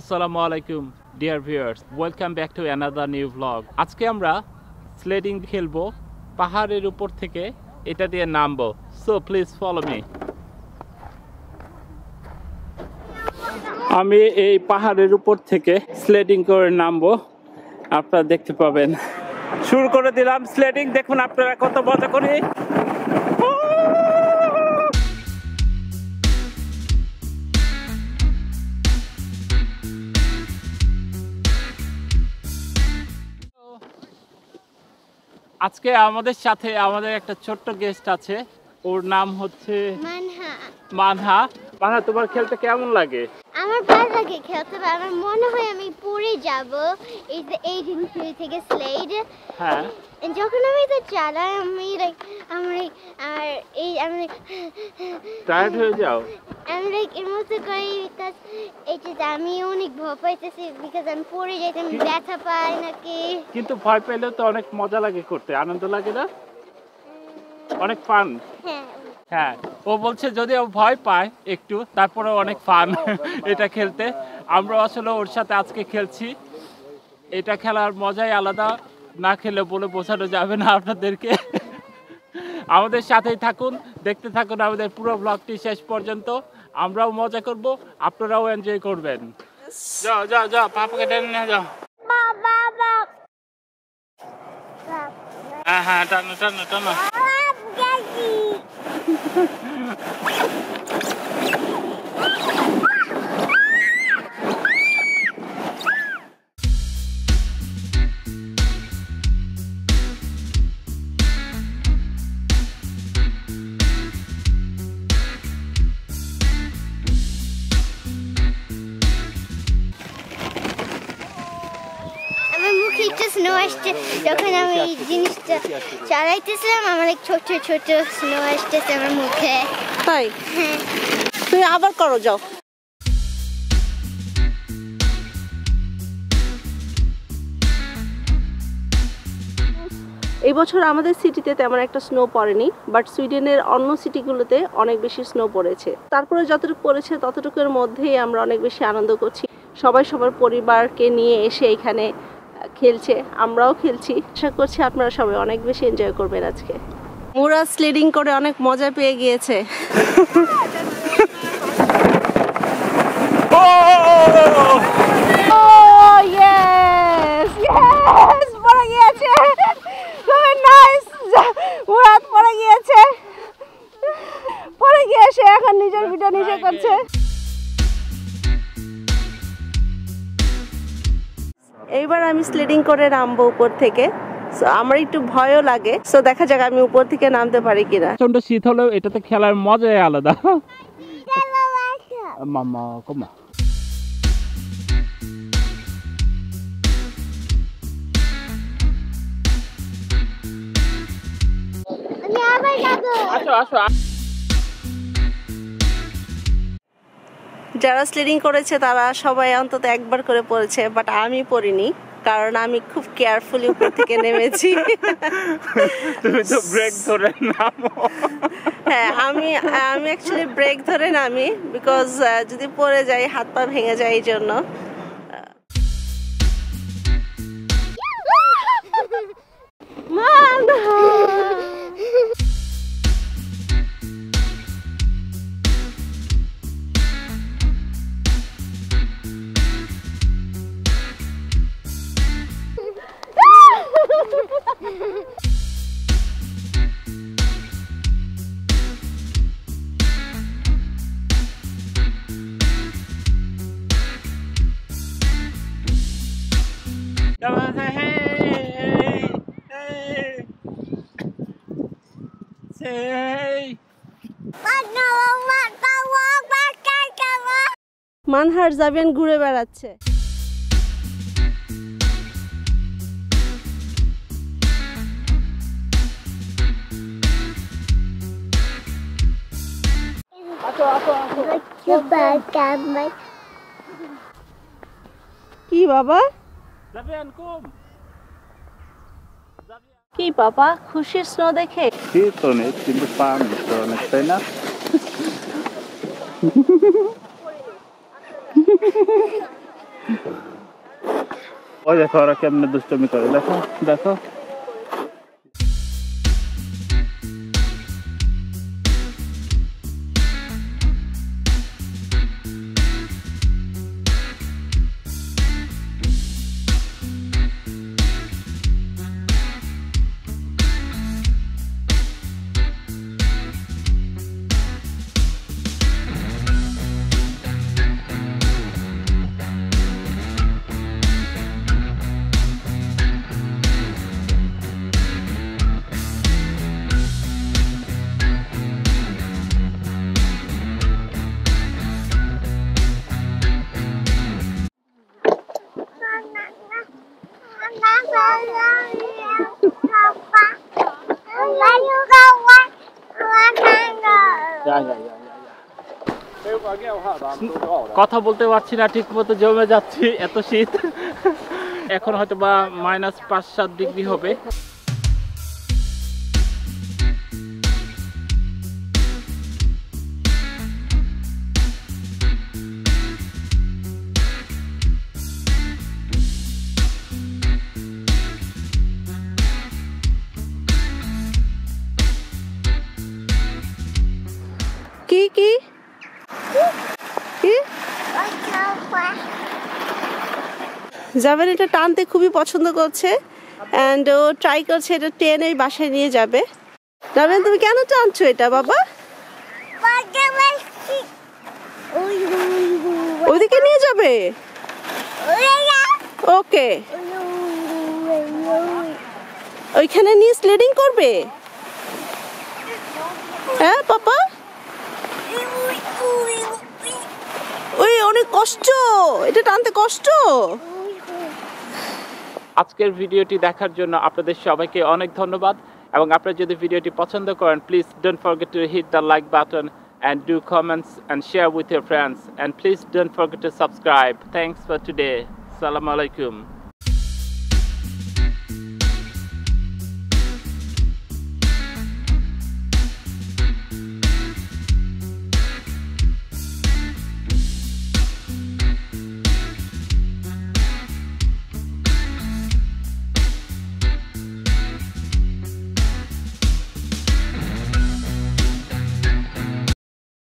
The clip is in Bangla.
আসসালামু আলাইকুম dear viewers welcome back to another new vlog আজকে আমরা স্লেডিং খেলব, পাহাড়ের উপর থেকে এটা দিয়ে নামবো। সো প্লিজ ফলো মি আমি এই পাহাড়ের উপর থেকে স্লেডিং করে নামবো। আপনারা দেখতে পাবেন। শুরু করে দিলাম স্লেডিং দেখুন আপনারা কত মজা করি। আজকে আমাদের সাথে আমাদের একটা ছোট্ট গেস্ট আছে। ওর নাম হচ্ছে মানহা। মানহা। মানহা তোমার খেলতে কেমন লাগে? আমার ভালো লাগে খেলতে আমার মনে হয় আমি পড়ে যাব। এই যে এই জিনিসগুলি থেকে স্লেড হ্যাঁ। যখন আমি এটা চালাই আমি লাইক আমার আর এই আমি টায়ার্ড হয়ে যাও? আমি লাইক এর মধ্যে করি বিকজ এটা যে আমি অনেক ভয় পাইতেছি বিকজ আমি পড়ে যাইতে আমি ব্যথা পাই নাকি। কিন্তু ভয় পেলেও তো অনেক মজা লাগে করতে। আনন্দ লাগে না? অনেক ফান হ্যাঁ। হ্যাঁ। ও বলছে যদি ও ভয় পায় একটু তারপরে অনেক ফান এটা খেলতে। আমরা আসলে ওর সাথে আজকে খেলছি। এটা খেলার মজাই আলাদা। না খেলে বলে বোঝানো যাবে না আপনাদেরকে। আমাদের সাথেই থাকুন, দেখতে থাকুন আমাদের পুরো ব্লগটি শেষ পর্যন্ত। আমরাও মজা করব, আপনারাও এনজয় করবেন। যাও যাও যাও, পাপাকে টেনে নিয়ে যাও। হ্যাঁ হ্যাঁ টানো টানো টানো। আসছে। যখন আমি এই জিনিসটা চালাইতেছিলাম আমার এক ছোট ছোট স্নো আসতেছে আমার মুখে। তাই? হ্যাঁ। তুমি আবার করো যাও। এই বছর আমাদের সিটিতে তেমন একটা স্নো পড়েনি বাট সুইডেনের অন্য সিটিগুলোতে অনেক বেশি স্নো পড়েছে। তারপরে যতটুকু পড়েছে ততটুকুর মধ্যেই আমরা অনেক বেশি আনন্দ করছি। সবাই সবার পরিবারকে নিয়ে এসে এখানে খেলছে আমরাও খেলছি। আশা করছি আপনারা সবাই অনেক বেশি এনজয় করবেন আজকে। মুরা স্লিডিং করে অনেক মজা পেয়ে গিয়েছে। Oh, পড়ে গিয়ে সে এখন নিজের ভিডিও নিজে করছে। এইবার আমি স্লিডিং করে নামবো উপর থেকে। সো আমার একটু ভয়ও লাগে। সো দেখা যাক আমি উপর থেকে নামতে পারি কিনা। প্রচণ্ড শীত হলেও এটাতে খেলার মজাই আলাদা। মামা কমা। আমি আবার আসো আসো যারা স্লিডিং করেছে তারা সবাই অন্তত একবার করে পড়েছে বাট আমি পড়িনি কারণ আমি খুব কেয়ারফুলি উপর থেকে নেমেছি। তুমি তো ব্রেক ধরে নামো। হ্যাঁ আমি আমি অ্যাকচুয়ালি ব্রেক ধরে নামি বিকজ যদি পড়ে যাই হাত পা ভেঙে যায় এই জন্য। মানহার যাবেন ঘুরে বেড়াচ্ছে। কি বাবা? যাবেন কম। কি বাবা, খুশির স্নো দেখে? কিন্তু অনেক, তাই না? ওই দেখো ওরা কেমনে দুষ্টমি করে, দেখো দেখো। কথা বলতে পারছি না, ঠিক মতো জমে যাচ্ছি, এত শীত। এখন হয়তো বা মাইনাস পাঁচ সাত ডিগ্রি হবে। কি কি? কি? এটা টানতে খুবই পছন্দ করছে অ্যান্ড ও ট্রাই করছে এটা টেনে বাসায় নিয়ে যাবে। জাভেল তুমি কেন টানছো এটা বাবা? ওইদিকে নিয়ে যাবে? ওকে। ওইখানে নিয়ে স্লেডিং করবে? হ্যাঁ পাপা ওই অনেক কষ্ট এটা টানতে কষ্ট আজকের ভিডিওটি দেখার জন্য আপনাদের সবাইকে অনেক ধন্যবাদ এবং আপনারা যদি ভিডিওটি পছন্দ করেন please don't forget to hit the like button and do comments and share with your friends and please don't forget to subscribe thanks for today salam alaikum